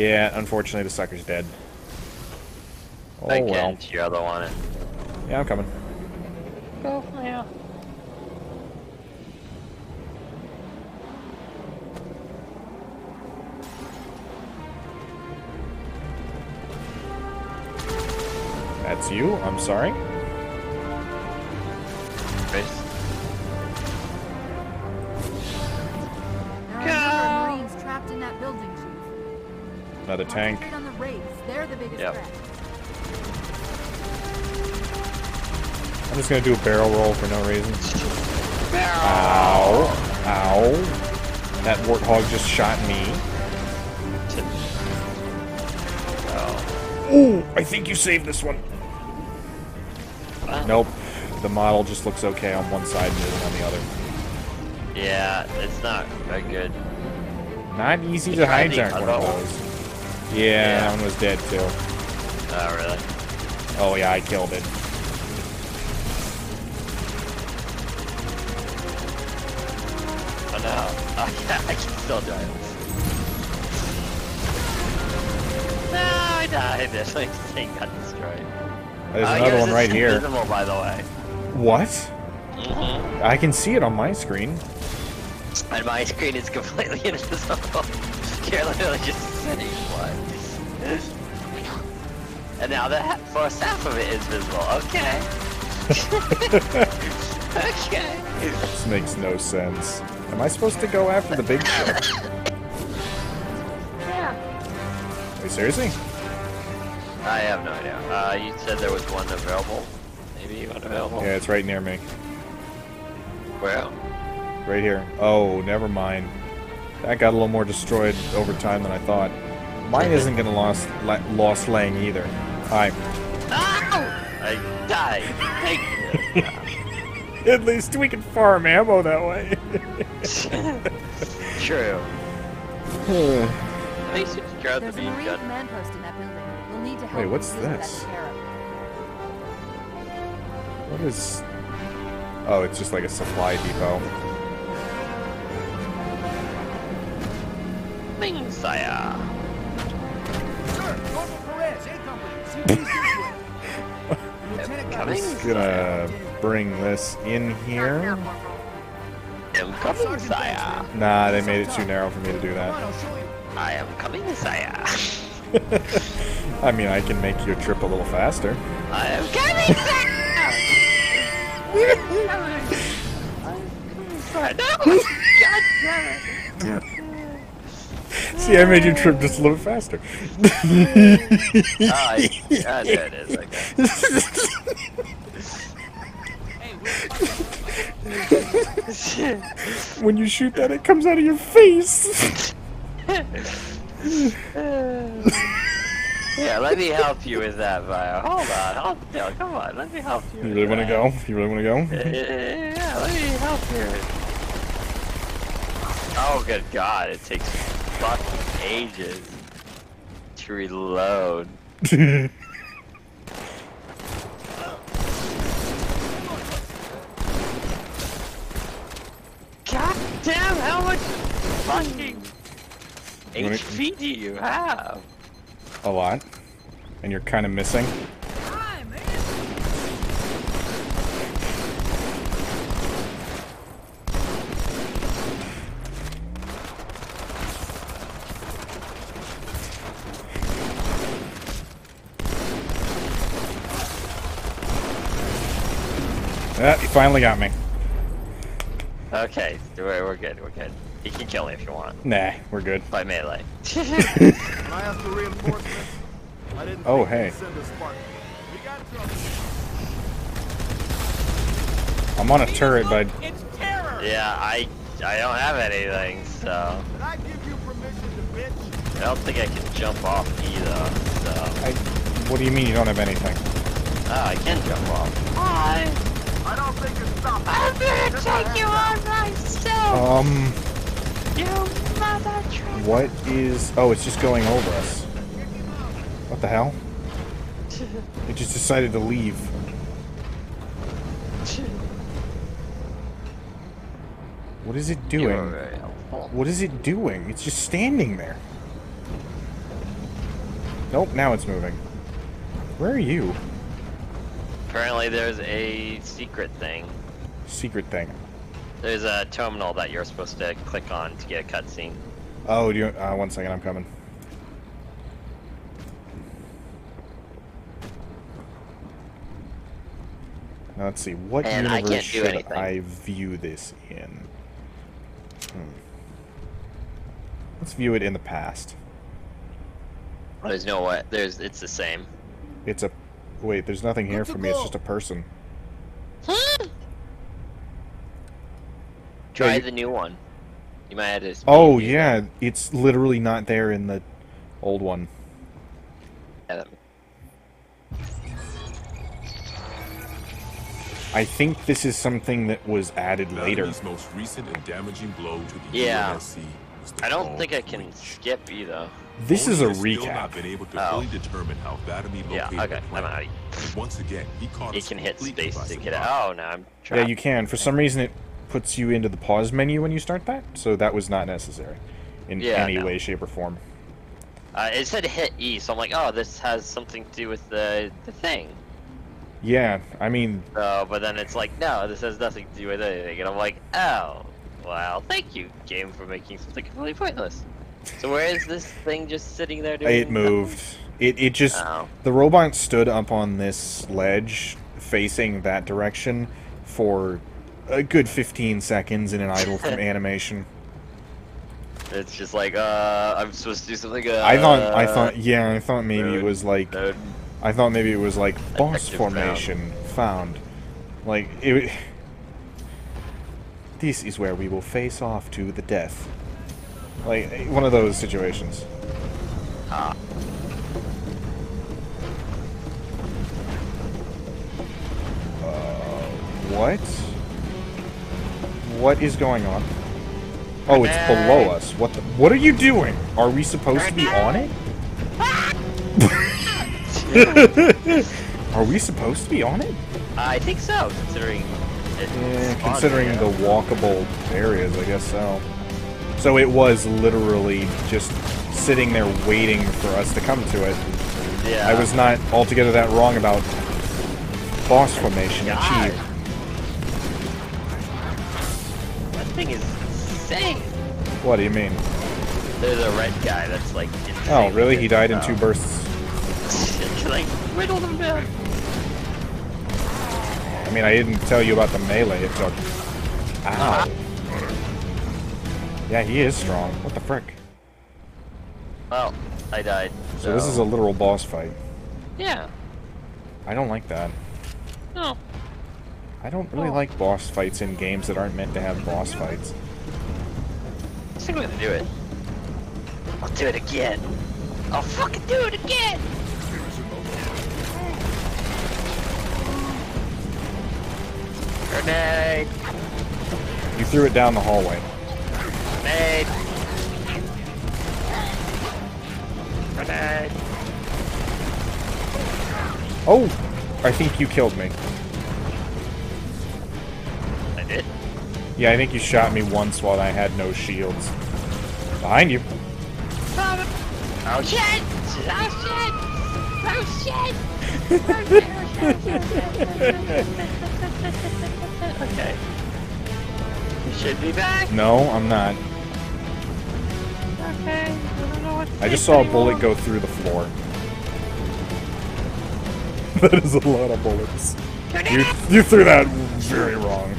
Yeah, unfortunately the sucker's dead. Oh I get well. into your other one. Yeah, I'm coming. Go, Oh, yeah. That's you? I'm sorry? Chris. There Another tank. The Wraiths. They're the biggest Yep. threat. I'm just gonna do a barrel roll for no reason. Ow. Ow. That warthog just shot me. Oh. Ooh, I think you saved this one. Wow. Nope. The model just looks okay on one side and isn't on the other. Yeah, it's not very good. Not easy You to hijack one of those. Yeah, Yeah. that one was dead too. Oh, really? Oh yeah, I killed it. Oh no. I can, I can still this. No, I died. This thing got destroyed. There's Uh, another one right here. Invisible, by the way. What? Mm-hmm. I can see it on my screen. And my screen is completely invisible. You're literally just And now the first half of it is visible. Okay. okay. This makes no sense. Am I supposed to go after the big ship? Yeah. Wait, seriously? I have no idea. Uh, you said there was one available. Maybe one available. Yeah, it's right near me. Where? Right here. Oh, never mind. That got a little more destroyed over time than I thought. Mine isn't gonna lost la lost laying either. Hi. Ow! I die. Thank you. At least we can farm ammo that way. True. At least you can grab the There's a beam Marine gun. in that building. We'll need to help Wait, what's this? what is? Oh, it's just like a supply depot. Bing, sire. Sir, Corporal Perez, A Company. CP's this way. Lieutenant Coming. Just gonna bring this in here. am coming, sire. Nah, they made it too narrow for me to do that. I'll show you. I am coming, sire. I mean, I can make your trip a little faster. I am coming, sire. I'm coming, sire. No! God damn it. See, I made your trip just a little faster. Oh, I, ah, there it is. Okay. when you shoot that, it comes out of your face. Yeah, let me help you with that, Vio. Hold on, hold no, come on, let me help you. You really want to go? You really want to go? Yeah, let me help you. Oh, good God, it takes fucking ages to reload. God damn, how much fucking HP do you have? A lot. And you're kind of missing. Hi, man. Ah, you finally got me. Okay, we're, we're good, we're good. You can kill me if you want. Nah, we're good. By melee. I asked for reinforcements, I didn't Oh, hey. send a Spartan. We got trouble. I'm on a turret, bud. It's terror! yeah, I I don't have anything, so Did I give you permission to bitch? I don't think I can jump off either. So I, what do you mean you don't have anything? oh, I can jump off. Hi. I don't think it's stopping. I'm gonna take you on myself, Um, you mother trucker. what is... Oh, it's just going over us. What the hell? It just decided to leave. What is it doing? What is it doing? It's just standing there. Nope, now it's moving. Where are you? Apparently there's a secret thing. Secret thing. There's a terminal that you're supposed to click on to get a cutscene. Oh, do you, uh, one second, I'm coming. Now, let's see, what And I universe can't do should anything. I view this in? Hmm. Let's view it in the past. There's no way. There's. It's the same. It's a... Wait, there's nothing here for me, it's just a person. Try you- the new one. You might have to. Oh, read yeah, it's literally not there in the old one. that. I think this is something that was added later. Valerie's most recent and damaging blow to the Yeah. UNSC was the I don't think I can Reach. skip either. This is a ONI has still not recap. been able to Oh. fully determine how Vladimir Yeah. located Okay. the I'm out. And once again, he caught You can hit space to get out. Oh no, I'm Yeah, you can. For some reason, it puts you into the pause menu when you start that, so that was not necessary in Yeah, any no. way, shape, or form. Uh, it said hit E, so I'm like, oh, this has something to do with the the thing. Yeah, I mean, So, but then it's like, no, this has nothing to do with anything, and I'm like, oh, well, thank you, game, for making something completely pointless. So where is this thing just sitting there doing? it moved. It it just Oh. the robot stood up on this ledge facing that direction for a good 15 seconds in an idle from animation. It's just like, uh, I'm supposed to do something. Uh, I thought I thought yeah, I thought maybe it was like node. I thought maybe it was like boss Detective formation found. Like it. This is where we will face off to the death. Like one of those situations. Ah. Uh, what? What is going on? Oh, it's below us. What? The, what are you doing? Are we supposed to be on it? are we supposed to be on it? I think so, considering. Yeah, considering the walkable areas, I guess so. So it was literally just sitting there waiting for us to come to it. Yeah. I was not altogether that wrong about boss formation achieved. Thing is insane. What do you mean? There's a red guy that's like. Oh, really? He died in Oh. two bursts. like, whittle them down. I mean, I didn't tell you about the melee it took. Ow. Ah. Yeah, he is strong. What the frick? Well, I died. So this is a literal boss fight. Yeah. I don't like that. No. I don't really Oh. like boss fights in games that aren't meant to have boss fights. I think I'm gonna do it. I'll do it again. I'll fucking do it again. Grenade! You threw it down the hallway. Grenade! Grenade! Oh! I think you killed me. Yeah, I think you shot me once while I had no shields. Behind you. Oh, oh shit! Oh shit! Oh shit! okay. You should be back. No, I'm not. Okay. I don't know what to I just say saw a bullet go through the floor. that is a lot of bullets. You, you threw that very wrong.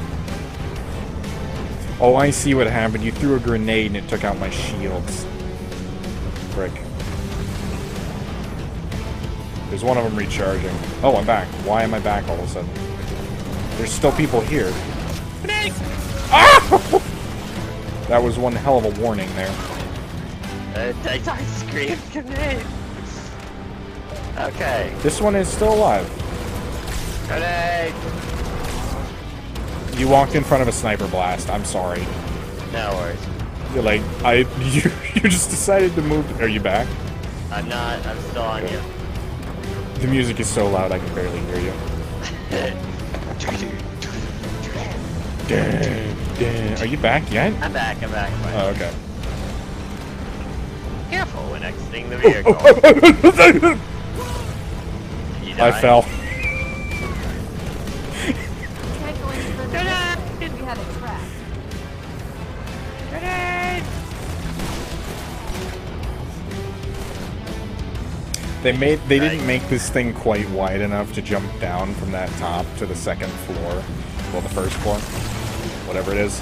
Oh, I see what happened. You threw a grenade and it took out my shields. Frick. There's one of them recharging. Oh, I'm back. Why am I back all of a sudden? There's still people here. Grenade! Ah! That was one hell of a warning there. Uh, I, I screamed grenade. Okay. This one is still alive. Grenade! You walked in front of a sniper blast. I'm sorry. No worries. You're like, I, you, you just decided to move. Are you back? I'm not. I'm still on you. The music is so loud I can barely hear you. Dun, dun. Are you back yet? I'm back. I'm back. Oh, okay. careful when exiting the vehicle. I fell. They made they didn't make this thing quite wide enough to jump down from that top to the second floor. Well, the first floor. Whatever it is.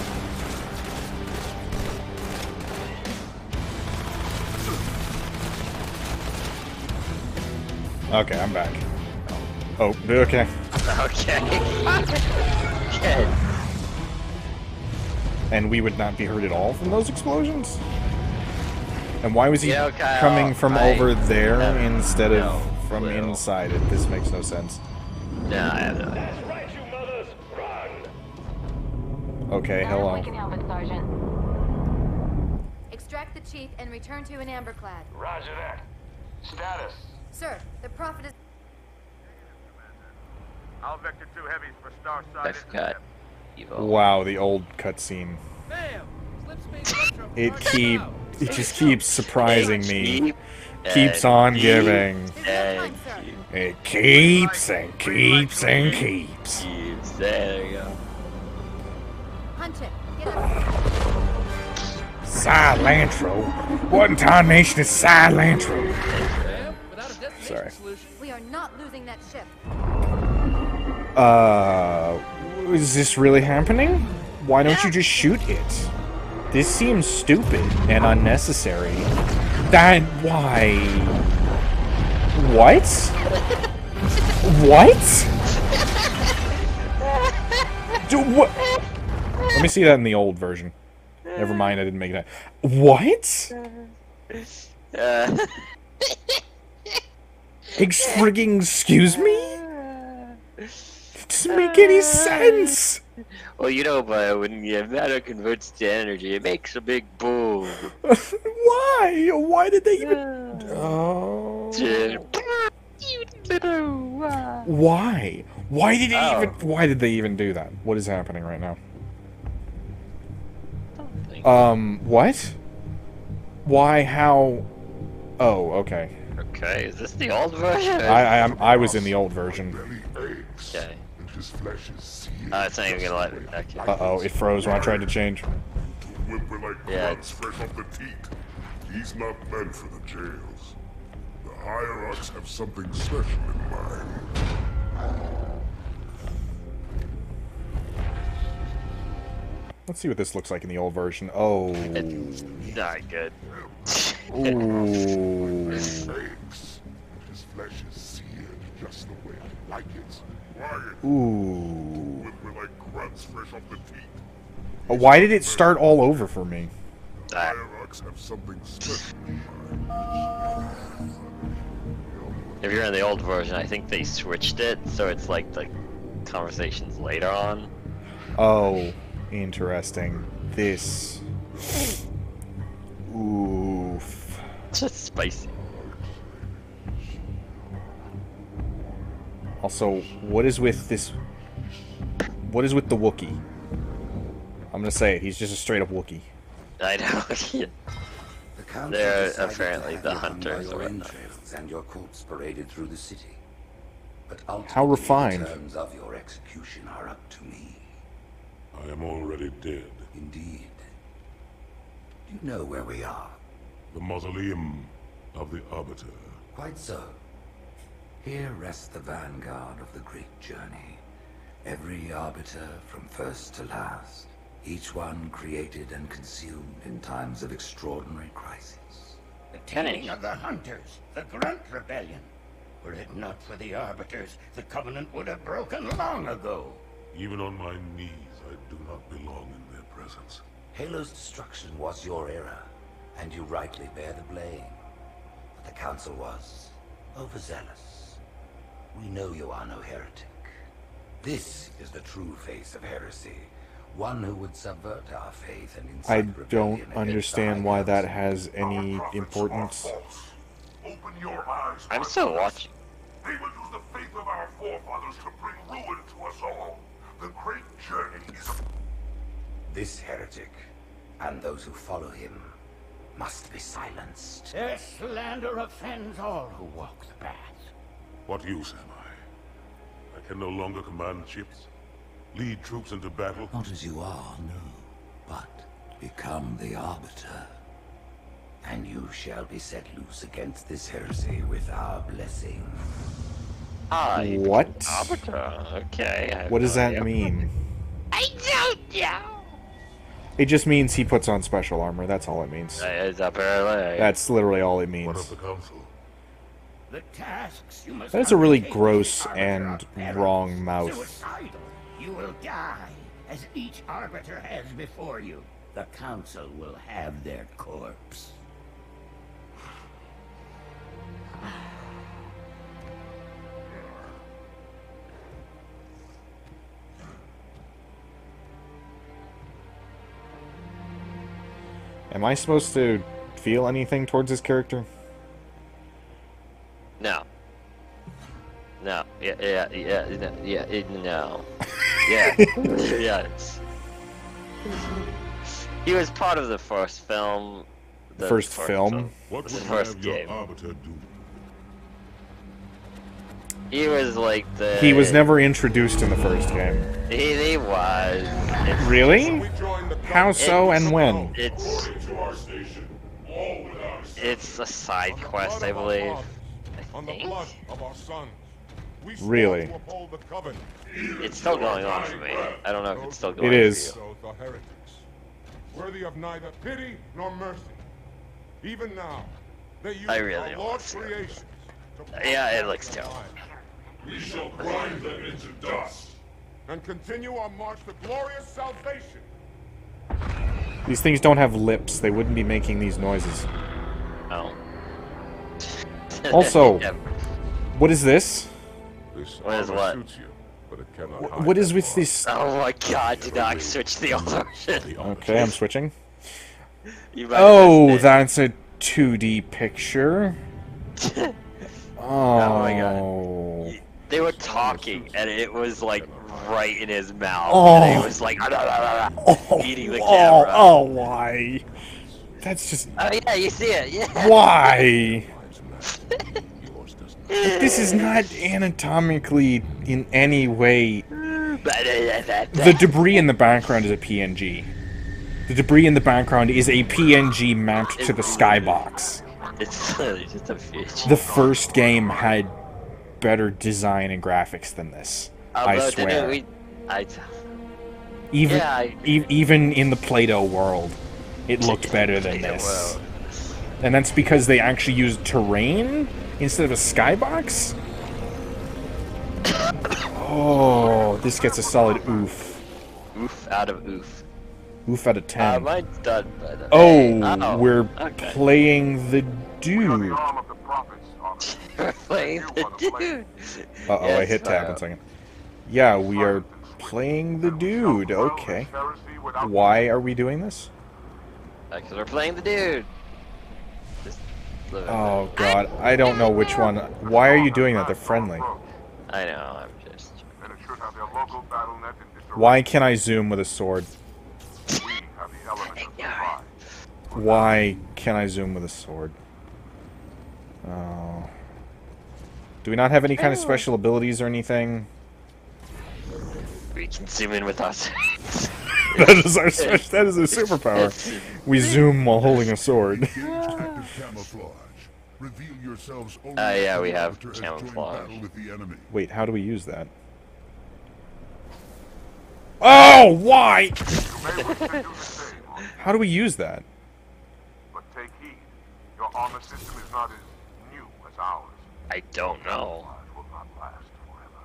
Okay, I'm back. Oh, okay. Okay. okay. And we would not be hurt at all from those explosions? And why was he You know, Kyle, coming from I over there have instead no of from clue. inside it? This makes no sense. No, I have no idea. That's right, you mothers! Run! Okay, hello. We can help it, Sergeant. Extract the chief and return to In Amber Clad. Roger that. Status. Sir, the prophet is. All Vector 2 heavies for star side. I forgot. Evil. Wow, the old cutscene. Bam! Slipspace Electro. It Charge keep now. It just keeps surprising me. Keeps on giving. Is that and time, sir? keep- It keeps and keeps and keeps. keeps. There you go. Hunt it. Get up. Cilantro? What in tarnation is cilantro? Bam! Without a destination Sorry. We are not losing that ship. Uh, is this really happening? Why don't you just shoot it? This seems stupid and unnecessary. That why? What? what? Do what? Let me see that in the old version. Never mind, I didn't make that. What? Uh, Ex frigging excuse me? It doesn't make any sense. Well, you know, but when your matter converts to energy, it makes a big boom. Why? Why did they even? Oh. Why? Why did it Oh. even? Why did they even do that? What is happening right now? Um, what? Why? How? Oh, okay. Okay, is this the old version? I I, I was in the old version. Okay. And his flesh is seared. Uh, it's not even gonna let me. Okay. Uh oh, it froze when I tried to change. Like Yeah. fresh off the teat. He's not meant for the jails. The hierarchs have something special in mind. Let's see what this looks like in the old version. Oh. It's not good. Ooh. His flesh is seared just the way I like it. Quiet. Ooh. Whimper like grunts fresh off the teat. Uh, Why did it start all over for me? Hierarchs have something special in mind. if you're in the old version, I think they switched it so it's like the conversations later on. Oh, interesting. This. Oof. It's just spicy. Also, what is with this? What is with the Wookiee? I'm gonna say it. He's just a straight up Wookiee. I know. yeah. The council They're decided apparently to have the you hung by hunters or your whatnot. entrails and your corpse paraded through the city. But ultimately, How refined. the terms of your execution are up to me. I am already dead. Indeed. Do you know where we are? The mausoleum of the Arbiter. Quite so. Here rests the vanguard of the great journey. Every arbiter from first to last. Each one created and consumed in times of extraordinary crisis. The taming of the Hunters, the Grunt Rebellion. Were it not for the Arbiters, the Covenant would have broken long ago. Even on my knees, I do not belong in their presence. Halo's destruction was your error, and you rightly bear the blame. But the Council was overzealous. We know you are no heretic. This is the true face of heresy. One who would subvert our faith and I incite rebellion don't understand why that has any importance. Open your eyes. I'm my still watching. They will use the faith of our forefathers to bring ruin to us all. The great journey is This heretic, and those who follow him, must be silenced. Their slander offends all who walk the path. What use am I? I can no longer command ships, lead troops into battle. Not as you are, no, but become the Arbiter. And you shall be set loose against this heresy with our blessing. I What? Arbiter. Okay. I What does that idea. mean? I don't know. It just means he puts on special armor. That's all it means. Uh, It's apparently. That's literally all it What means. of the council? The tasks you must That is a really gross with the Arbiter and wrong mouth. Suicidal. You will die, as each Arbiter has before you. The Council will have their corpse. Am I supposed to feel anything towards this character? No. No. Yeah. Yeah. Yeah. no, Yeah. it- No. Yeah. yes. He was part of the first film. The First film? What The would first have your game. arbiter do? He was like the. He was never introduced in the first game. He, he was. It's, Really? We join the How so and when? It's to our station. All with us. it's a side quest, I believe. On the blood of our sons. We Really? the. It's still going on for me. I don't know if it's still going. It for is. you. Those are heretics. Worthy of neither pity nor mercy. Even now, they use I really our don't Lord's want to see it. creations. to Yeah, it profit looks their terrible. We shall grind them into dust. And continue our march to glorious salvation. These things don't have lips. They wouldn't be making these noises. Oh. Also- Yeah. What is this? This What is what? suits you, but it cannot Wh- What is with mark. this? Oh my god, did I switch the version. The arbiter. Okay, I'm switching. You might oh, have Oh, that's a 2D picture. Oh, my God. Oh. They were talking, and it was like right in his mouth. Oh. And he oh. was like Oh, eating the oh, camera. oh, why? That's just Oh yeah, you see it. Yeah. why. This is not anatomically in any way. The the debris in the background is a PNG. The debris in the background is a PNG mapped to the skybox. It's literally just a fish. The first game had better design and graphics than this. I Although, swear. We, I, Even Yeah, I- e- even in the Play-Doh world, it looked better than this. And that's because they actually used terrain instead of a skybox? Oh, this gets a solid oof. oof out of oof. Oof out of Uh, 10. mine's done. By the oh, oh, we're okay. playing the dude. the arm of the prophets, officer. We're playing the dude. Uh oh, I hit tab uh, one second. Yeah, we are playing the dude. Okay. Why are we doing this? Because we're playing the dude. Just live it. Oh god, I don't know which one. Why are you doing that? They're friendly. I know. I'm just. And it should have their local battle net in disarray. Why can I zoom with a sword? We have the element of surprise. Why can I zoom with a sword? Oh. Do we not have any kind of special abilities or anything? We can zoom in with us. that is our spe- that is a superpower. We zoom while holding a sword. Detective. Reveal yourselves only Uh, yeah, we have arbiter has camouflage. battle with the enemy. Wait, how do we use that? Oh, why? You may wish to do the same, How do we use that? but take heed. Your armor system is not as new as ours. I don't know. Ours will not last forever.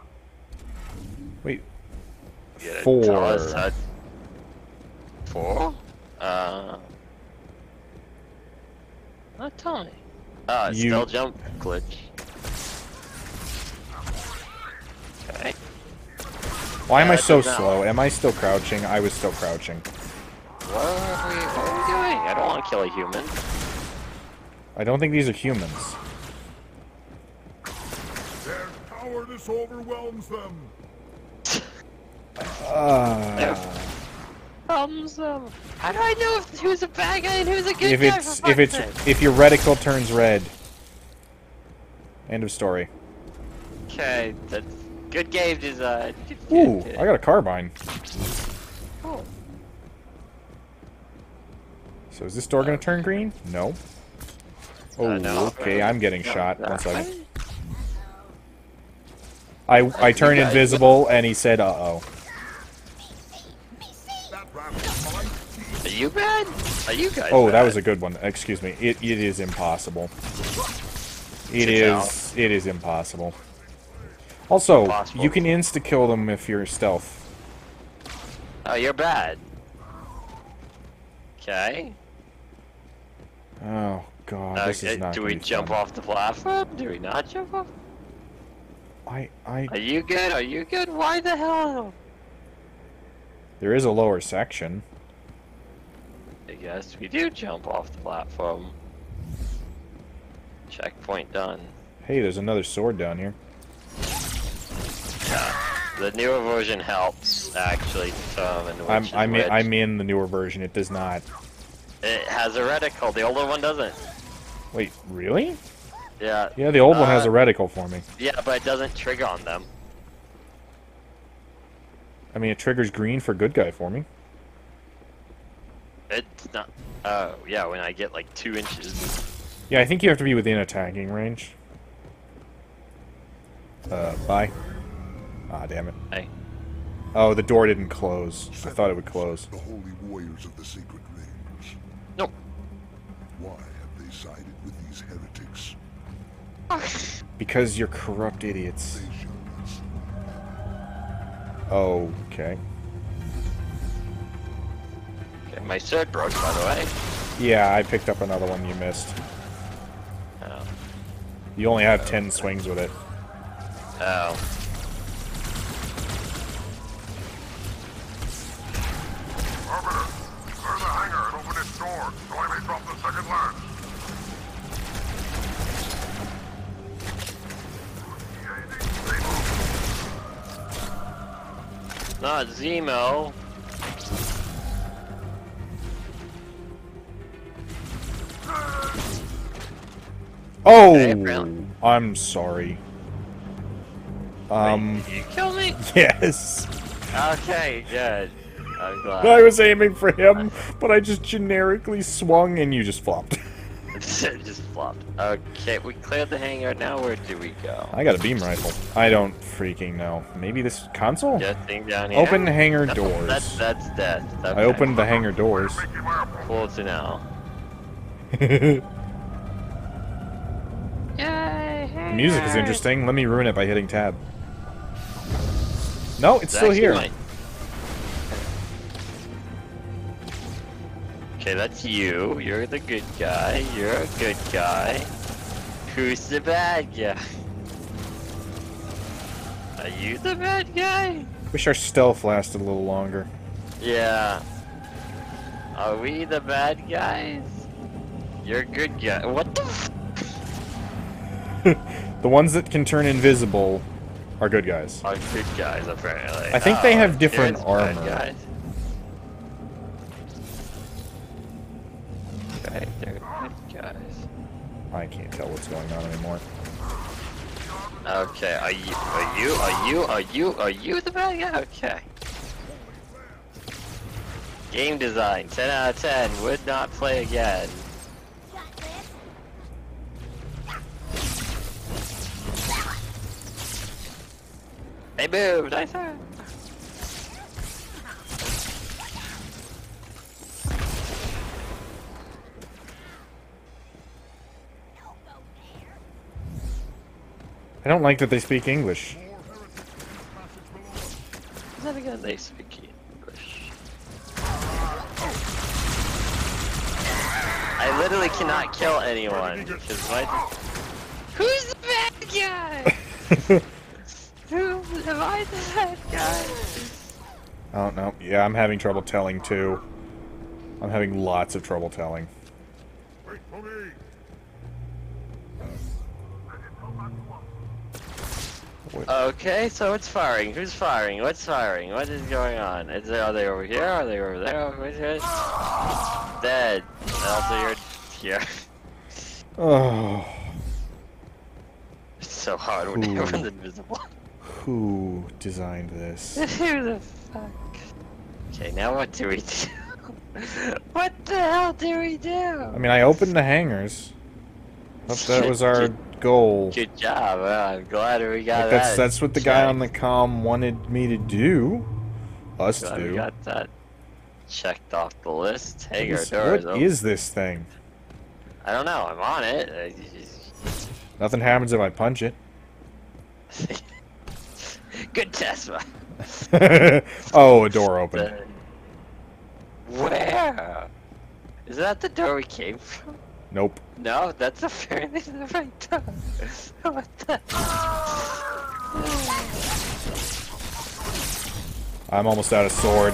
Wait, You gotta Four. us how- Four? Uh. Not tell me. It's You- still jump glitch. Okay. why am I Yeah, so it does not. slow? Am I still crouching? I was still crouching. What are we, what are we doing? I don't want to kill a human. I don't think these are humans. Their cowardice overwhelms them. Uh, thumbs up. How do I know if who's a bad guy and who's a good If guy? it's if it's fuck's sake? if your reticle turns red. End of story. okay, that's good game design. Good, good, Ooh, good. I got a carbine. Oh. So is this door gonna turn green? No. Oh, Uh, no. okay, I'm getting shot. Uh, One second. I I turn invisible, and he said, "Uh oh." You bad? Are you guys? Oh, that was a good one. Excuse me. It it is impossible. It is it is impossible. Also, Impossible. you can insta kill them if you're stealth. Oh, you're bad. Okay. Oh god, Uh, this is not. do we jump fun. off the platform? Do we not jump off? I I Are you good? Are you good? Why the hell? there is a lower section. I guess we do jump off the platform. Checkpoint done. Hey, there's another sword down here. The newer version helps actually determine which I'm I'm which. in, I'm in the newer version. It does not. It has a reticle. The older one doesn't. Wait, really? Yeah. Yeah, the old one has Uh, a reticle for me. Yeah, but it doesn't trigger on them. I mean, it triggers green for good guy for me. It's not. Oh, yeah, when I get like two inches. Yeah, I think you have to be within attacking range. Uh, bye. Ah, damn it. Hey. Oh, the door didn't close. I thought it would close. The holy warriors of the sacred rings. Nope. Why have they sided with these heretics? Because you're corrupt idiots. They shall not sleep. Okay. Okay, my sword broke, by the way. Yeah, I picked up another one you missed. Oh. You only have 10 swings with it. Oh. Arbiter, clear the hangar and open its door so I may drop the second lance. Not Zemo. Oh! Hey, I'm sorry. Um, Wait, you kill me? yes. Okay, good. I'm glad. I was aiming for him, but I just generically swung and you just flopped. just flopped. Okay, we cleared the hangar. Now where do we go? I got a beam rifle. I don't freaking know. Maybe this console? Just thing down here. Open hangar No, doors. That's that's death. Okay. I opened the hangar doors. Making my music is interesting. Let me ruin it by hitting tab. No, it's still here. might- Okay, that's you. You're the good guy. You're a good guy. Who's the bad guy? Are you the bad guy? Wish our stealth lasted a little longer. Yeah. Are we the bad guys? You're a good guy. What the f- The ones that can turn invisible are good guys. are good guys, apparently. I think they Oh, have different here's armor. guys. Okay, they're good guys. I can't tell what's going on anymore. Okay, are you, are you, are you, are you, are you the bad guy? Okay. Game design, 10 out of 10, would not play again. They moved, I thought. I don't like that they speak English. Is that again? They speak English. I literally cannot kill anyone because my. Who's the bad guy? Who am I the bad guy? I don't know. Oh, yeah, I'm having trouble telling too. I'm having lots of trouble telling. Wait for me. Okay, so it's firing. Who's firing? What's firing? What is going on? Is there, are they over here? Are they over there? Over here? Dead. Also, you're here. Oh, It's so hard when Ooh. everyone's invisible. Who designed this? Who the fuck? Okay, now what do we do? what the hell do we do? I mean, I opened the hangars. Thought that was our goal. Good job. uh, I'm glad we got Like, that's that. that's what the guy on the com wanted me to do. Us Glad to we do. got that checked off the list. What Hangar is- doors what open. is this thing? I don't know. I'm on it. Nothing happens if I punch it. Good test, man. oh, a door opened. Where? Is that the door we came from? Nope. No, that's apparently the right door. what the? I'm almost out of sword.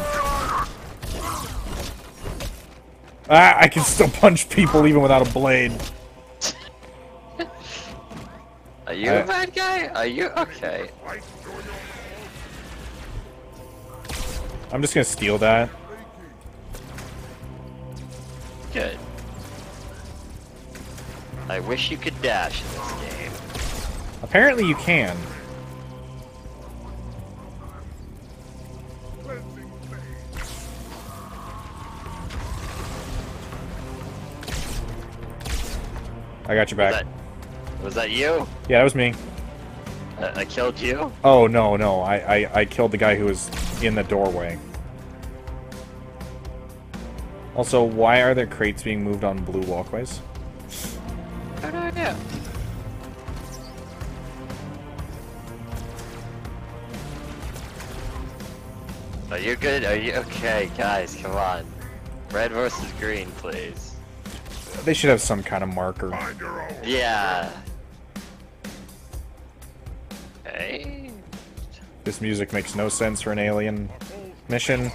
Ah, I can still punch people even without a blade. Are you I- a bad guy? Are you okay? I'm just gonna steal that. Good. I wish you could dash in this game. Apparently you can. I got your Was back. that, was that you? Yeah, that was me. Uh, I killed you? Oh no, no, I, I I killed the guy who was in the doorway. Also, why are there crates being moved on blue walkways? I have no idea. Are you good? Are you okay, guys? Come on. Red versus green, please. They should have some kind of marker. Find your own. Yeah. Hey. This music makes no sense for an alien mission.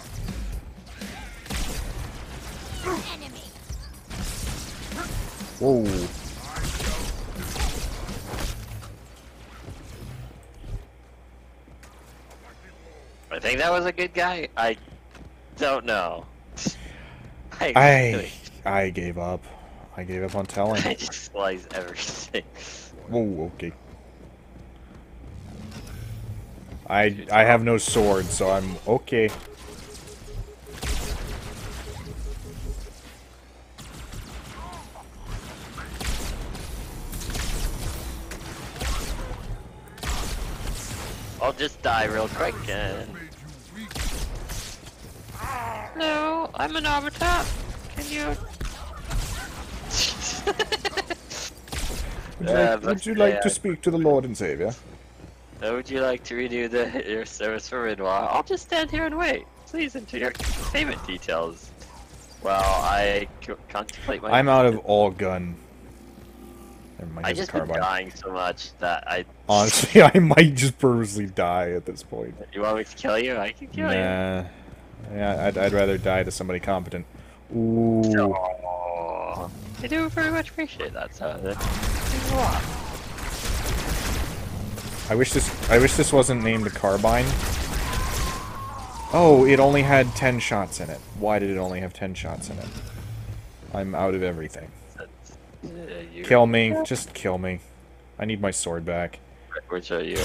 Whoa. I think that was a good guy. I don't know. I, I I gave up. I gave up on telling. I just slice everything. Whoa, okay. I I have no sword, so I'm okay. I'll just die real quick and. No, I'm an avatar. Can you? Would you like, but would you like yeah. to speak to the Lord and Savior? Uh, Would you like to renew the your service for Renoir? I'll just stand here and wait. Please enter your payment details. Well, I c- contemplate my. I'm out of all gun. I just been dying so much that I. Honestly, I might just purposely die at this point. You want me to kill you? I can kill you. Nah. Yeah, I'd, I'd rather die to somebody competent. Ooh. I do very much appreciate that. So I wish this I wish this wasn't named a carbine. Oh, it only had 10 shots in it. Why did it only have 10 shots in it? I'm out of everything. Kill me. Just kill me. I need my sword back. Which are you?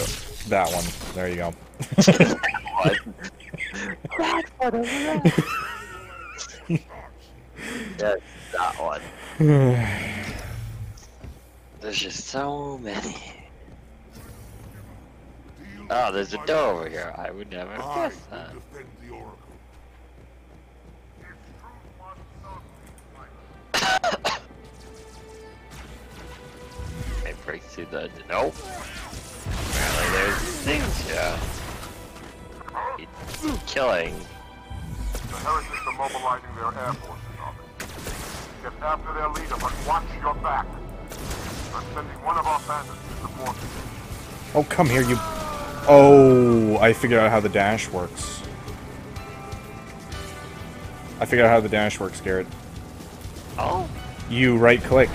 That one. There you go. What over yes, that one. There's just so many. Oh, there's a door over here. I would never have I guessed that. defend the Oracle. I break through the. Nope. Apparently, there's things here. It's killing. The Heretics are mobilizing their air forces on it. Get after their leader, but watch your back. I'm sending one of our bandits to support you. Oh, come here, you... Oh, I figured out how the dash works. I figured out how the dash works, Garrett. Oh, You right-click.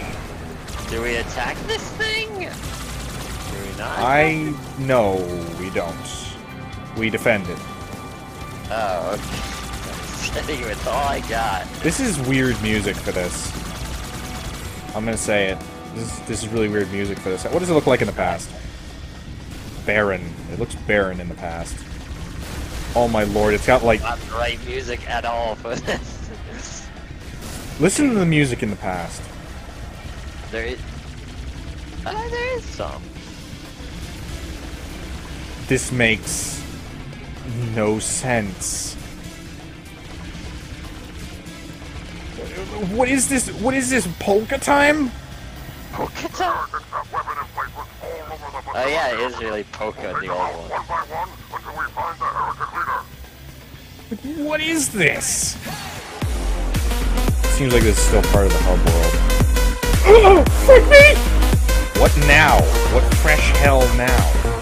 do we attack this thing? Do we not? I no, we don't. We defend it. Oh, okay. I think it's all I got. This is weird music for this. I'm gonna say it. This is, this is really weird music for this. What does it look like in the past? Barren. It looks barren in the past. Oh my lord, it's got like... Not the right music at all for this. Listen to the music in the past. there is. Uh, there is some. This makes no sense. What is this? What is this? Polka time? Polka time? Oh yeah, it is really polka the old one. one. What is this? Seems like this is still part of the hub world. Oh, fuck me! What now? What fresh hell now?